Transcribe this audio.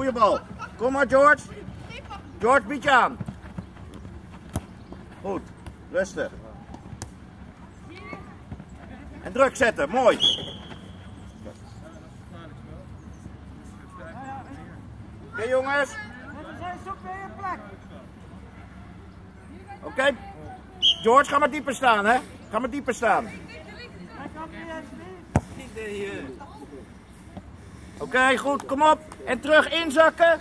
Goeie bal. Kom maar, George. George, bied je aan. Goed. Rustig. En druk zetten. Mooi. Oké, jongens. Oké. George, ga maar dieper staan, hè. Ga maar dieper staan. Hij kan niet Oké, goed. Kom op. En terug inzakken.